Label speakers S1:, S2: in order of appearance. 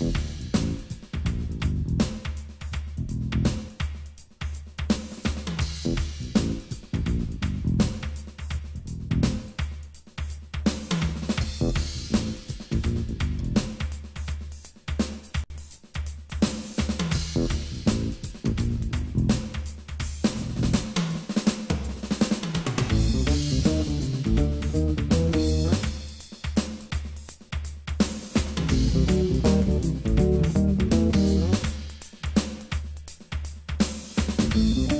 S1: Bye. Bye.